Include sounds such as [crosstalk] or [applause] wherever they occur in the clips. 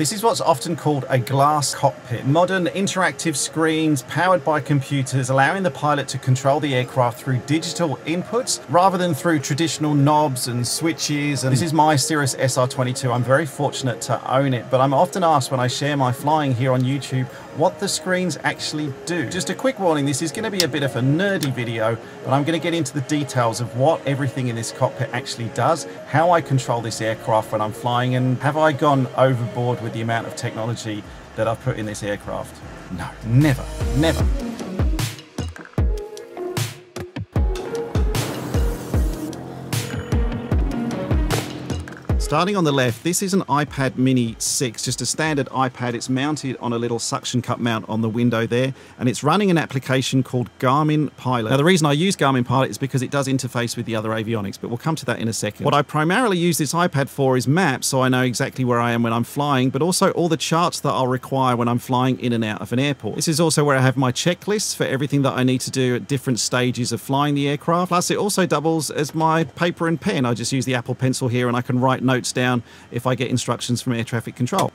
This is what's often called a glass cockpit. Modern interactive screens powered by computers allowing the pilot to control the aircraft through digital inputs rather than through traditional knobs and switches. And this is my Cirrus SR22. I'm very fortunate to own it, but I'm often asked when I share my flying here on YouTube what the screens actually do. Just a quick warning, this is going to be a bit of a nerdy video, but I'm going to get into the details of what everything in this cockpit actually does, how I control this aircraft when I'm flying, and have I gone overboard with the amount of technology that I've put in this aircraft? No, never, never. Starting on the left, this is an iPad Mini 6, just a standard iPad. It's mounted on a little suction cup mount on the window there, and it's running an application called Garmin Pilot. Now, the reason I use Garmin Pilot is because it does interface with the other avionics, but we'll come to that in a second. What I primarily use this iPad for is maps, so I know exactly where I am when I'm flying, but also all the charts that I'll require when I'm flying in and out of an airport. This is also where I have my checklists for everything that I need to do at different stages of flying the aircraft. Plus, it also doubles as my paper and pen. I just use the Apple Pencil here and I can write notes down if I get instructions from air traffic control.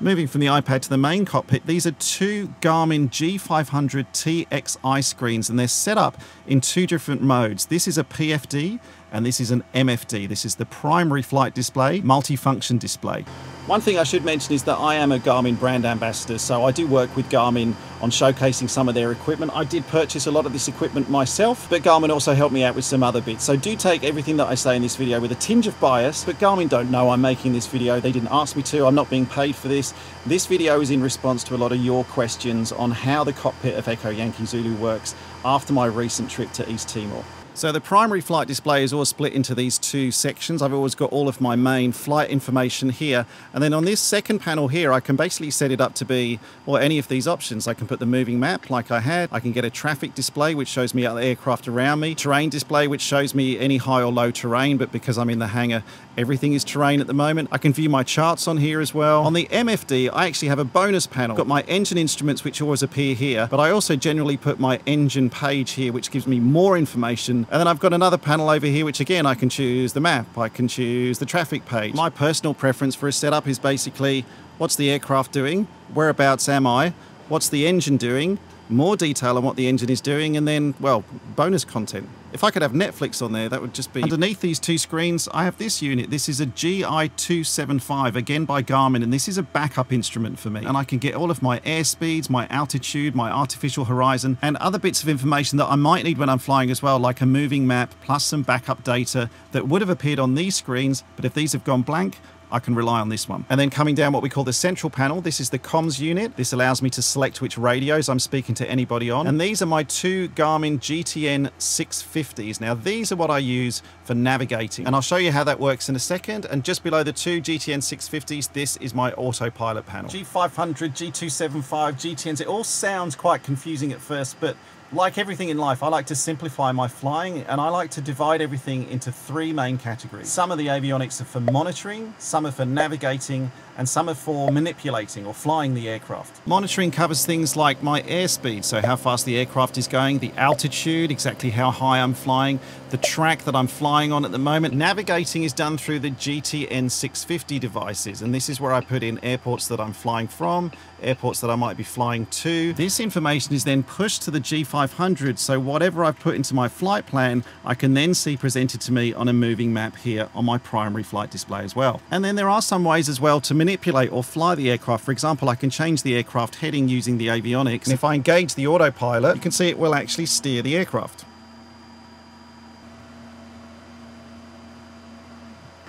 Moving from the iPad to the main cockpit, these are two Garmin G500 TXI screens and they're set up in two different modes. This is a PFD and this is an MFD. This is the primary flight display, multifunction display. One thing I should mention is that I am a Garmin brand ambassador, so I do work with Garmin on showcasing some of their equipment. I did purchase a lot of this equipment myself, but Garmin also helped me out with some other bits. So do take everything that I say in this video with a tinge of bias, but Garmin don't know I'm making this video. They didn't ask me to. I'm not being paid for this. This video is in response to a lot of your questions on how the cockpit of Echo Yankee Zulu works after my recent trip to East Timor. So the primary flight display is all split into these two sections. I've always got all of my main flight information here. And then on this second panel here, I can basically set it up to be, or any of these options. I can put the moving map like I had. I can get a traffic display, which shows me other aircraft around me. Terrain display, which shows me any high or low terrain, but because I'm in the hangar, everything is terrain at the moment. I can view my charts on here as well. On the MFD, I actually have a bonus panel. I've got my engine instruments, which always appear here, but I also generally put my engine page here, which gives me more information and then I've got another panel over here, which again, I can choose the map, I can choose the traffic page. My personal preference for a setup is basically, what's the aircraft doing? Whereabouts am I? What's the engine doing? More detail on what the engine is doing, and then, well, bonus content. If I could have Netflix on there, that would just be... Underneath these two screens, I have this unit. This is a GI275, again by Garmin, and this is a backup instrument for me. And I can get all of my airspeeds, my altitude, my artificial horizon, and other bits of information that I might need when I'm flying as well, like a moving map, plus some backup data that would have appeared on these screens, but if these have gone blank, I can rely on this one. And then coming down what we call the central panel, this is the comms unit. This allows me to select which radios I'm speaking to anybody on. And these are my two Garmin GTN 650s. Now these are what I use for navigating. And I'll show you how that works in a second. And just below the two GTN 650s, this is my autopilot panel. G500, G275, GTNs, it all sounds quite confusing at first, but like everything in life, I like to simplify my flying and I like to divide everything into three main categories. Some of the avionics are for monitoring, some are for navigating, and some are for manipulating or flying the aircraft. Monitoring covers things like my airspeed, so how fast the aircraft is going, the altitude, exactly how high I'm flying, the track that I'm flying on at the moment. Navigating is done through the GTN 650 devices, and this is where I put in airports that I'm flying from, airports that I might be flying to. This information is then pushed to the G500, so whatever I've put into my flight plan, I can then see presented to me on a moving map here on my primary flight display as well. And then there are some ways as well to manipulate or fly the aircraft. For example, I can change the aircraft heading using the avionics. And if I engage the autopilot, you can see it will actually steer the aircraft.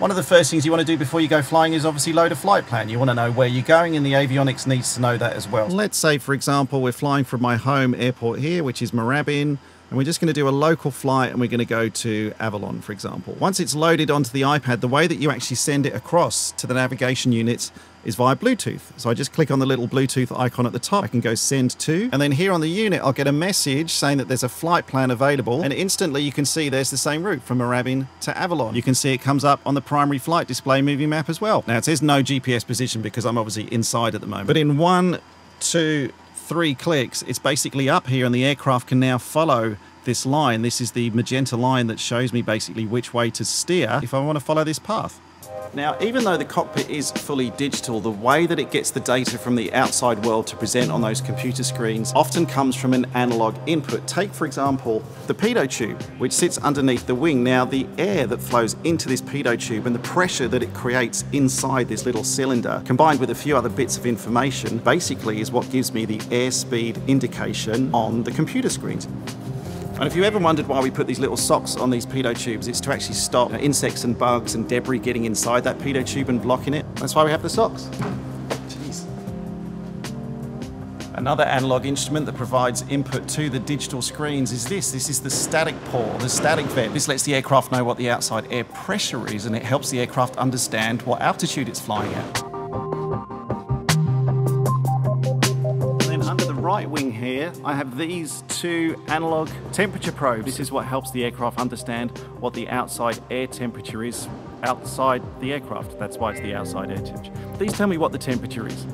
One of the first things you want to do before you go flying is obviously load a flight plan. You want to know where you're going and the avionics needs to know that as well. Let's say, for example, we're flying from my home airport here, which is Moorabbin, and we're just going to do a local flight and we're going to go to Avalon, for example. Once it's loaded onto the iPad, the way that you actually send it across to the navigation units is via Bluetooth. So I just click on the little Bluetooth icon at the top. I can go send to, and then here on the unit, I'll get a message saying that there's a flight plan available. And instantly you can see there's the same route from Moorabbin to Avalon. You can see it comes up on the primary flight display moving map as well. Now it says no GPS position because I'm obviously inside at the moment. But in one, two, three clicks, it's basically up here and the aircraft can now follow this line. This is the magenta line that shows me basically which way to steer if I want to follow this path. Now, even though the cockpit is fully digital, the way that it gets the data from the outside world to present on those computer screens often comes from an analog input. Take, for example, the pitot tube, which sits underneath the wing. Now, the air that flows into this pitot tube and the pressure that it creates inside this little cylinder, combined with a few other bits of information, basically is what gives me the airspeed indication on the computer screens. And if you ever wondered why we put these little socks on these pitot tubes, it's to actually stop insects and bugs and debris getting inside that pitot tube and blocking it. That's why we have the socks. Jeez. Another analog instrument that provides input to the digital screens is this. This is the static port, the static vent. This lets the aircraft know what the outside air pressure is and it helps the aircraft understand what altitude it's flying at. And then under the right wing here, I have these two analog temperature probes. This is what helps the aircraft understand what the outside air temperature is outside the aircraft. That's why it's the outside air temperature. These tell me what the temperature is.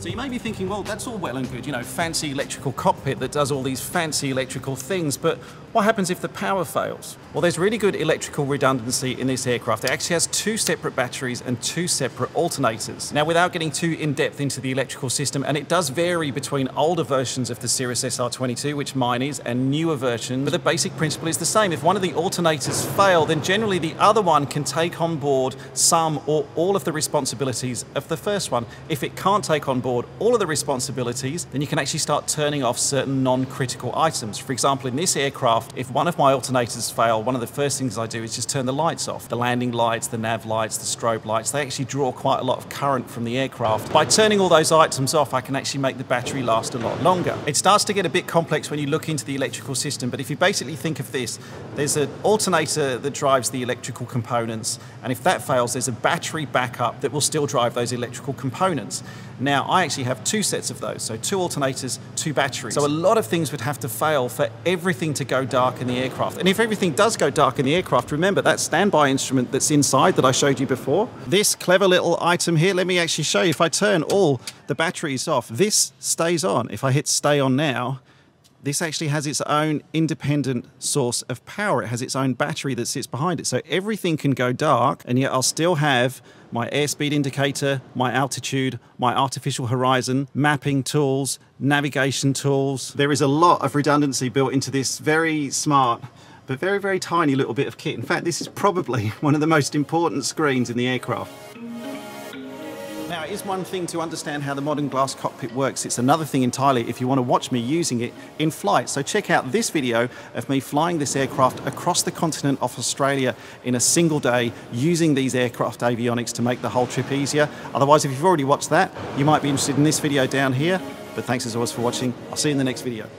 So you may be thinking, well, that's all well and good, you know, fancy electrical cockpit that does all these fancy electrical things, but what happens if the power fails? Well, there's really good electrical redundancy in this aircraft. It actually has two separate batteries and two separate alternators. Now, without getting too in-depth into the electrical system, and it does vary between older versions of the Cirrus SR22, which mine is, and newer versions, but the basic principle is the same. If one of the alternators fail, then generally the other one can take on board some or all of the responsibilities of the first one. If it can't take on board board all of the responsibilities, then you can actually start turning off certain non-critical items. For example, in this aircraft, if one of my alternators fail, one of the first things I do is just turn the lights off. The landing lights, the nav lights, the strobe lights, they actually draw quite a lot of current from the aircraft. By turning all those items off, I can actually make the battery last a lot longer. It starts to get a bit complex when you look into the electrical system, but if you basically think of this, there's an alternator that drives the electrical components, and if that fails, there's a battery backup that will still drive those electrical components. Now, I actually have two sets of those, so two alternators, two batteries. So a lot of things would have to fail for everything to go dark in the aircraft. And if everything does go dark in the aircraft, remember that standby instrument that's inside that I showed you before? This clever little item here, let me actually show you. If I turn all the batteries off, this stays on. If I hit stay on now, this actually has its own independent source of power. It has its own battery that sits behind it. So everything can go dark, and yet I'll still have my airspeed indicator, my altitude, my artificial horizon, mapping tools, navigation tools. There is a lot of redundancy built into this very smart but very, very tiny little bit of kit. In fact, this is probably [laughs] one of the most important screens in the aircraft. Now, it is one thing to understand how the modern glass cockpit works. It's another thing entirely if you want to watch me using it in flight. So check out this video of me flying this aircraft across the continent of Australia in a single day using these aircraft avionics to make the whole trip easier. Otherwise, if you've already watched that, you might be interested in this video down here. But thanks as always for watching. I'll see you in the next video.